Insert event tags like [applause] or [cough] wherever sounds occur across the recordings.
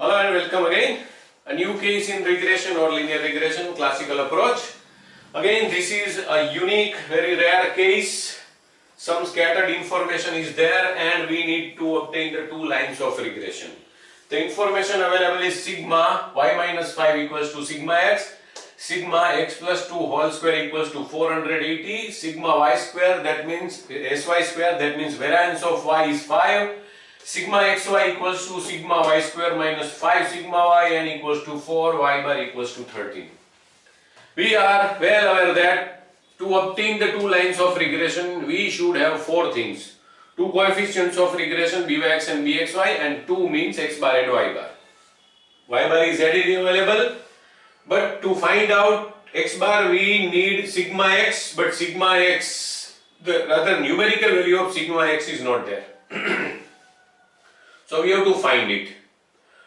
Hello and welcome again. A new case in regression or linear regression classical approach. Again this is a unique very rare case. Some scattered information is there and we need to obtain the two lines of regression. The information available is sigma y minus 5 equals to sigma x sigma x plus 2 whole square equals to 480 sigma y square that means sy square that means variance of y is 5 sigma xy equals to sigma y square minus 5 sigma y n equals to 4 y bar equals to 13 we are well aware that to obtain the two lines of regression we should have four things. Two coefficients of regression byx and bxy and two means x bar and y bar. Y bar is readily available but to find out x bar we need sigma x but sigma x the rather numerical value of sigma x is not there [clears throat] so we have to find it.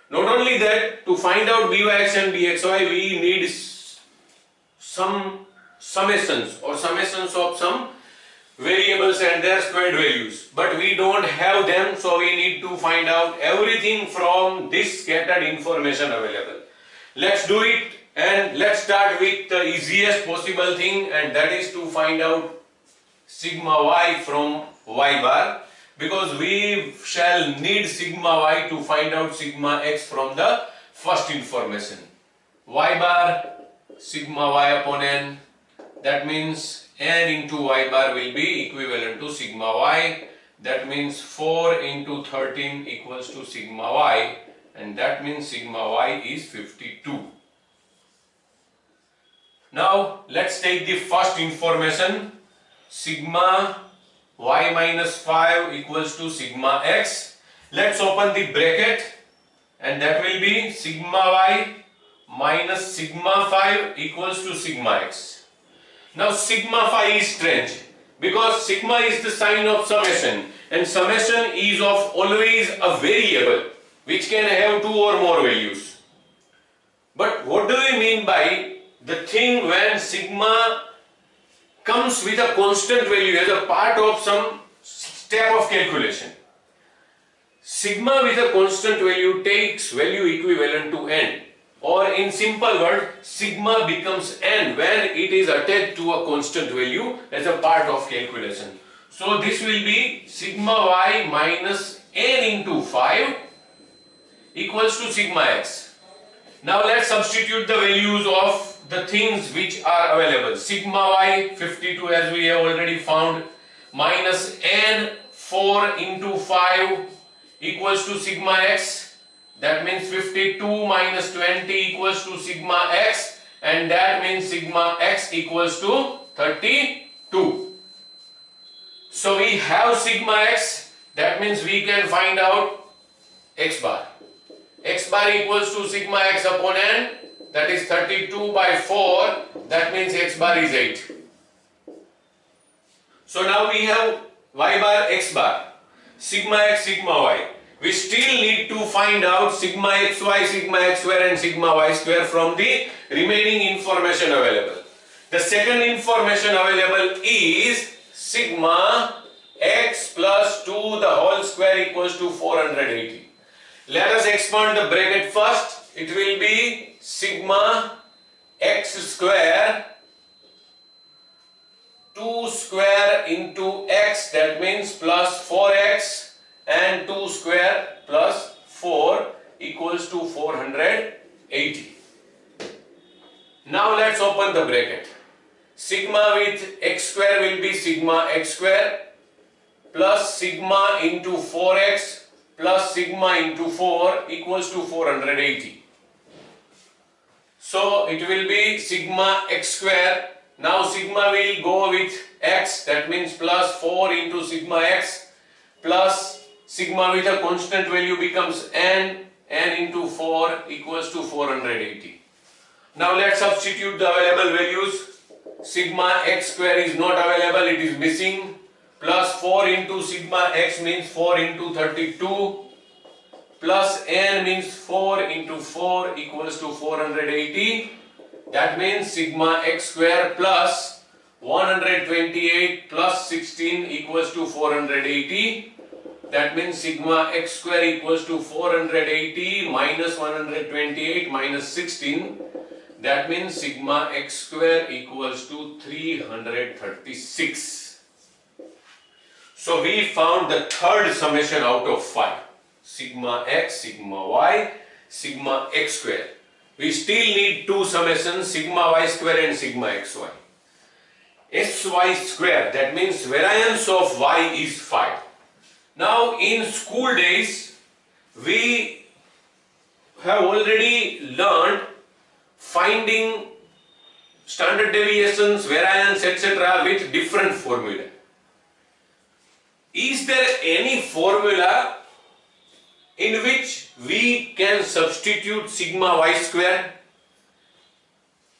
Not only that to find out byx and bxy we need some summations or summations of some variables and their squared values. But we don't have them so we need to find out everything from this scattered information available. Let's do it and let's start with the easiest possible thing and that is to find out sigma y from y bar because we shall need sigma y to find out sigma x from the first information. Y bar sigma y upon n. That means n into y bar will be equivalent to sigma y. That means 4 into 13 equals to sigma y. And that means sigma y is 52 now let's take the first information. Sigma y minus 5 equals to sigma x. Let's open the bracket. And that will be sigma y minus sigma 5 equals to sigma x. Now sigma 5 is strange because sigma is the sign of summation. And summation is of always a variable which can have two or more values. But what do we mean by the thing when sigma comes with a constant value as a part of some step of calculation? Sigma with a constant value takes value equivalent to n or in simple word sigma becomes n when it is attached to a constant value as a part of calculation. So this will be sigma y minus n into 5 equals to sigma x. Now let's substitute the values of the things which are available. Sigma y 52 as we have already found minus n 4 into 5 equals to sigma x that means 52 minus 20 equals to sigma x and that means sigma x equals to 32. So we have sigma x that means we can find out x bar. x bar equals to sigma x upon n that is 32 by 4 that means x bar is 8. So now we have y bar x bar sigma x sigma y we still need to find out sigma xy, sigma x square and sigma y square from the remaining information available. The second information available is sigma x plus 2 the whole square equals to 480. Let us expand the bracket first. It will be sigma x square 2 square into x that means plus 4x and 2 square plus 4 equals to 480. Now let's open the bracket. Sigma with x square will be sigma x square plus sigma into 4x plus sigma into 4 equals to 480. So it will be sigma x square. Now sigma will go with x that means plus 4 into sigma x plus sigma with a constant value becomes n, n into 4 equals to 480. Now let's substitute the available values. Sigma x square is not available, it is missing. Plus 4 into sigma x means 4 into 32. Plus n means 4 into 4 equals to 480. That means sigma x square plus 128 plus 16 equals to 480 that means sigma x square equals to 480 minus 128 minus 16 that means sigma x square equals to 336 so we found the third summation out of 5 sigma x sigma y sigma x square we still need two summations sigma y square and sigma xy sy square that means variance of y is 5 now in school days we have already learned finding standard deviations, variance etc. with different formula. Is there any formula in which we can substitute sigma y square?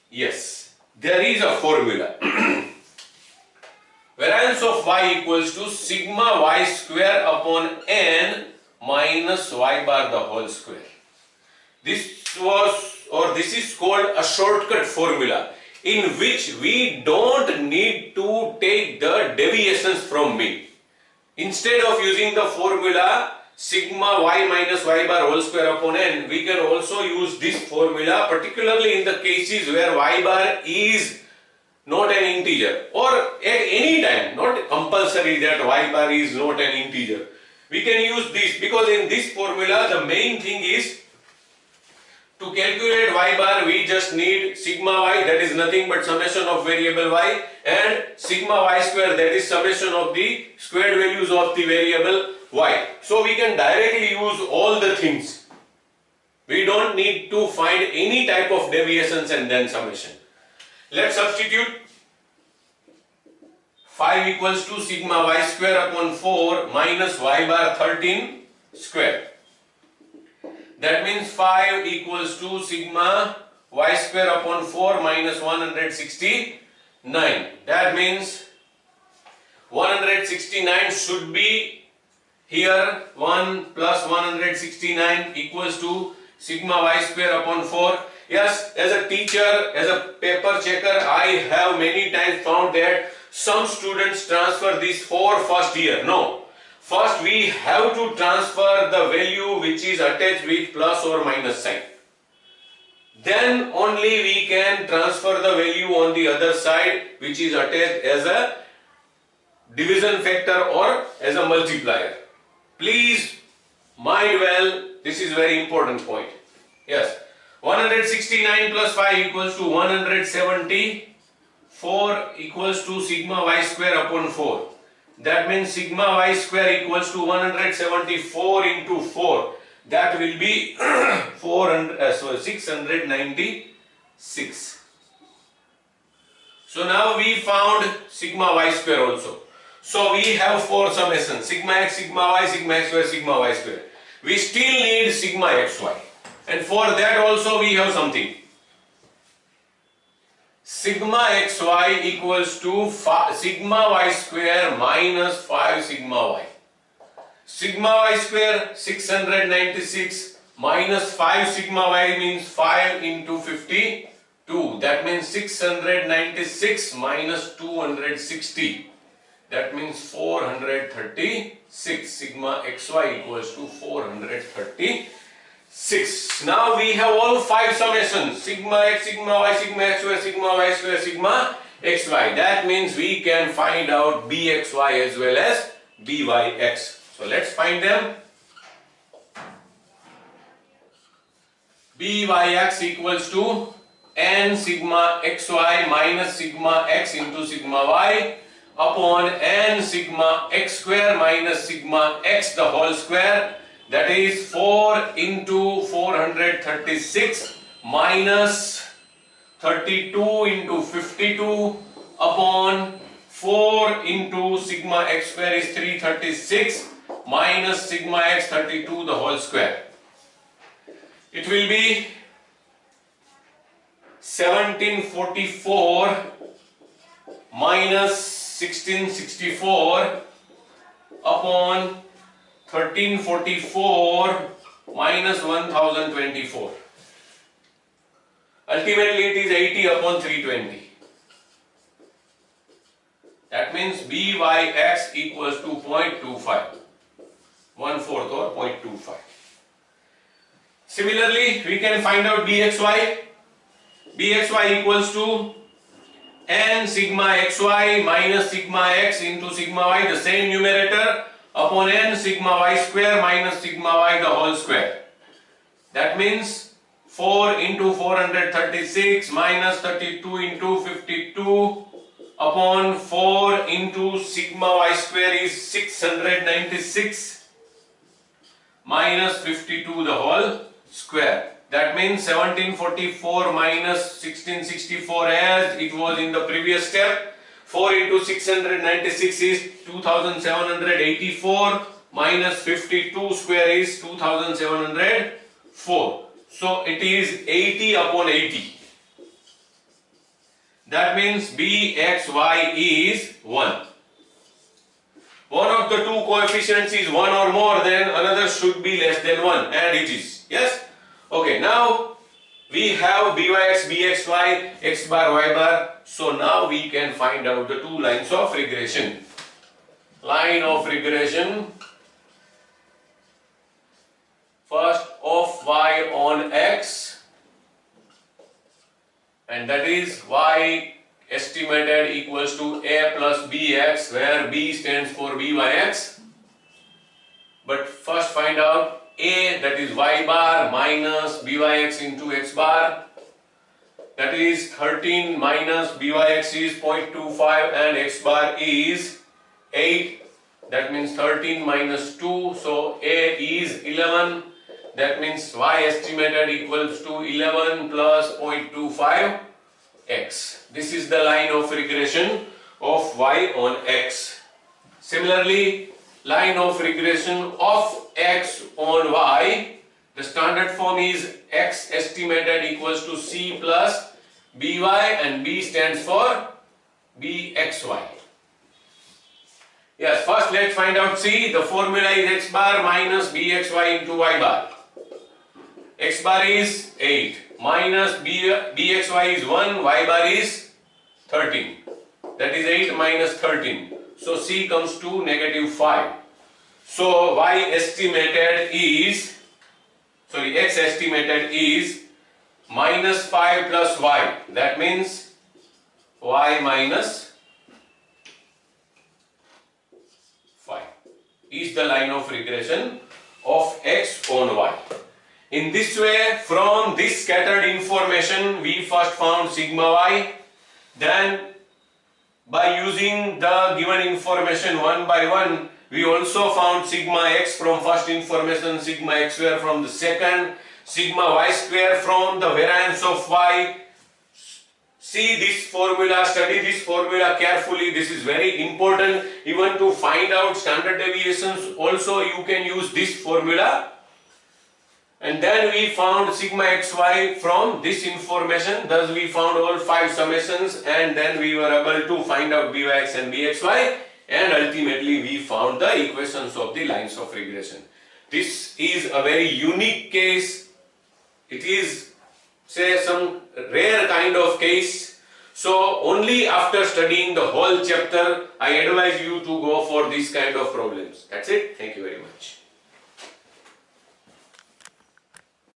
Yes, there is a formula. [clears throat] variance of y equals to sigma y square upon n minus y bar the whole square. This was or this is called a shortcut formula in which we don't need to take the deviations from mean. Instead of using the formula sigma y minus y bar whole square upon n, we can also use this formula particularly in the cases where y bar is not an integer. Or at any time not compulsory that y bar is not an integer. We can use this because in this formula the main thing is to calculate y bar we just need sigma y that is nothing but summation of variable y and sigma y square that is summation of the squared values of the variable y. So we can directly use all the things. We don't need to find any type of deviations and then summation. Let's substitute 5 equals to sigma y square upon 4 minus y bar 13 square. That means 5 equals to sigma y square upon 4 minus 169. That means 169 should be here 1 plus 169 equals to sigma y square upon 4 Yes, as a teacher, as a paper checker, I have many times found that some students transfer this for first year. No. First we have to transfer the value which is attached with plus or minus sign. Then only we can transfer the value on the other side which is attached as a division factor or as a multiplier. Please mind well, this is very important point. Yes. 169 plus 5 equals to 174 equals to sigma y square upon 4. That means sigma y square equals to 174 into 4. That will be [clears throat] 400, uh, so 696. So now we found sigma y square also. So we have four summations sigma x, sigma y, sigma x square, sigma y square. We still need sigma xy. And for that also we have something. Sigma xy equals to sigma y square minus 5 sigma y. Sigma y square 696 minus 5 sigma y means 5 into 52. That means 696 minus 260. That means 436 sigma xy equals to 436. 6. Now we have all five summations. Sigma x, sigma y, sigma x square, sigma y square, sigma xy. That means we can find out bxy as well as byx. So let's find them. byx equals to n sigma xy minus sigma x into sigma y upon n sigma x square minus sigma x the whole square that is 4 into 436 minus 32 into 52 upon 4 into sigma x square is 336 minus sigma x 32 the whole square. It will be 1744 minus 1664 upon 1344 minus 1024. Ultimately it is 80 upon 320. That means Byx equals to 0.25. one fourth or 0.25. Similarly, we can find out bxy. bxy equals to n sigma xy minus sigma x into sigma y, the same numerator upon n sigma y square minus sigma y the whole square. That means 4 into 436 minus 32 into 52 upon 4 into sigma y square is 696 minus 52 the whole square. That means 1744 minus 1664 as it was in the previous step. 4 into 696 is 2784 minus 52 square is 2704. So it is 80 upon 80. That means bxy is 1. One of the two coefficients is 1 or more then another should be less than 1 and it is. Yes? Okay, now we have byx, bxy, x bar, y bar. So now we can find out the two lines of regression. Line of regression. First of y on x and that is y estimated equals to a plus bx where b stands for byx. But first find out a that is y bar minus byx into x bar. That is 13 minus byx is 0.25 and x bar is 8 that means 13 minus 2 so a is 11 that means y estimated equals to 11 plus 0.25 x. This is the line of regression of y on x. Similarly line of regression of x on y, the standard form is x estimated equals to c plus by and b stands for bxy. Yes, first let's find out c. The formula is x bar minus bxy into y bar. x bar is 8 minus b, bxy is 1, y bar is 13. That is 8 minus 13. So C comes to negative 5. So Y estimated is, sorry, X estimated is minus 5 plus Y. That means Y minus 5 is the line of regression of X on Y. In this way, from this scattered information, we first found sigma Y, then by using the given information one by one, we also found sigma x from first information, sigma x square from the second, sigma y square from the variance of y. See this formula, study this formula carefully. This is very important. Even to find out standard deviations, also you can use this formula and then we found sigma xy from this information. Thus we found all five summations and then we were able to find out byx and bxy and ultimately we found the equations of the lines of regression. This is a very unique case. It is say some rare kind of case. So only after studying the whole chapter I advise you to go for this kind of problems. That's it. Thank you very much.